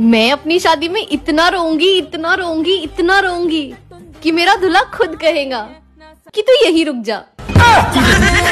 मैं अपनी शादी में इतना रोऊँगी इतना रोऊँगी इतना रोऊँगी कि मेरा दूल्हा खुद कहेगा कि तू यही रुक जा।